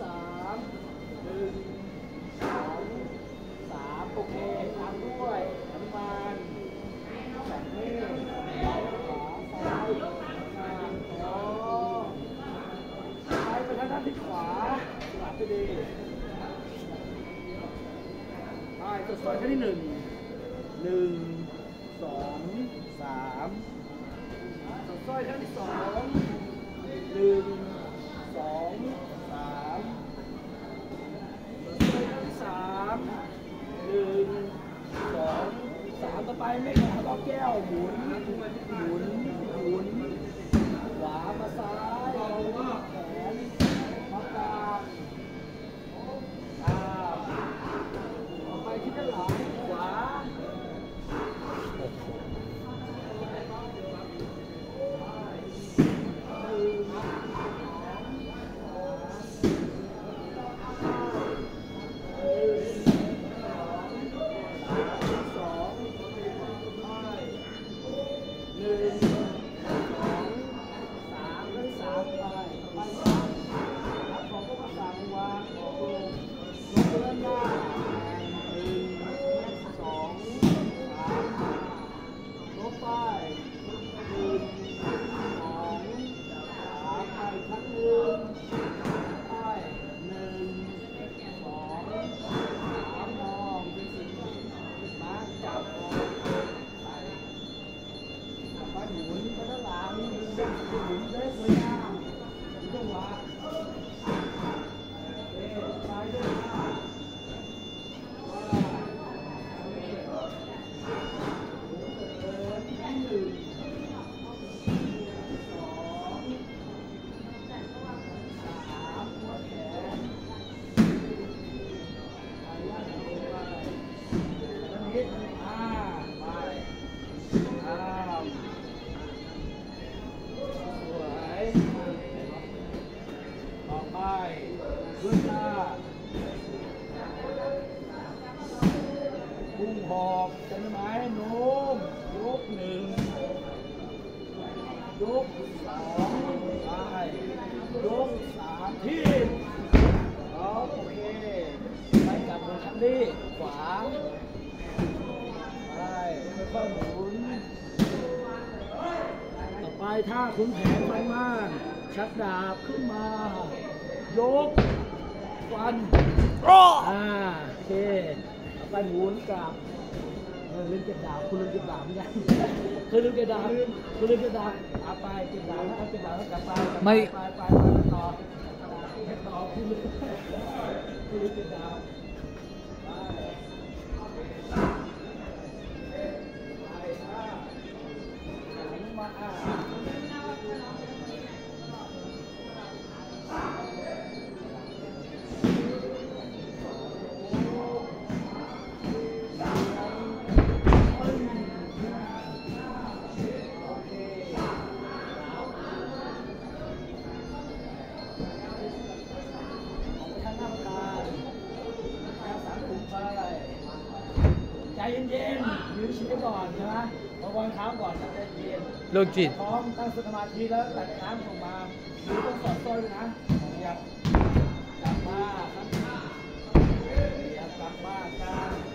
สามหนึ่งสองสามโอเคตามด้วยน้ำมันแบบนี้ขวาซ้ายมาอ๋อ้ายไปทางด้านที่ขวาหลับไปดีไปจดสอยแค่ที่หนึ่งหนึ่งสองสามจดสอยแค่ที่สองหนึ่งสอง ขอแก้ว ต่อไปขึ้นหน้าพุ่งหอบจำได้ไหมโน้มยกหนึ่งยกสองไปยกสามที่โอเค ไปกลับบนคันนี้ขวาไปค่อยๆหมุน ต่อไปถ้าขุนแผนมันมากชักดาบขึ้นมา ยกฟันอ่าโอเคต่อไปหมุนกลับเออลืมเก็บดาบคุณลืมเก็บดาบเหมือนกันคือลืมเก็บดาบคุณลืมเก็บดาบเอาไปเก็บดาบนะเอาเก็บดาบแล้วกลับไปกลับปไม่ไปไปไปไปต่อไปต่อคุณลืมคุณลืมเก็บดาบ นๆยืนชี้ก่อนใช่ไหมระวังเท้าก่อนนะใจเย็นโรคจิตพร้อมตั้งสมาธิแล้วตัดน้ำออกมาหรือต้องสอดต้อยนะอย่ากลับมาครับอย่ากลับมากลับ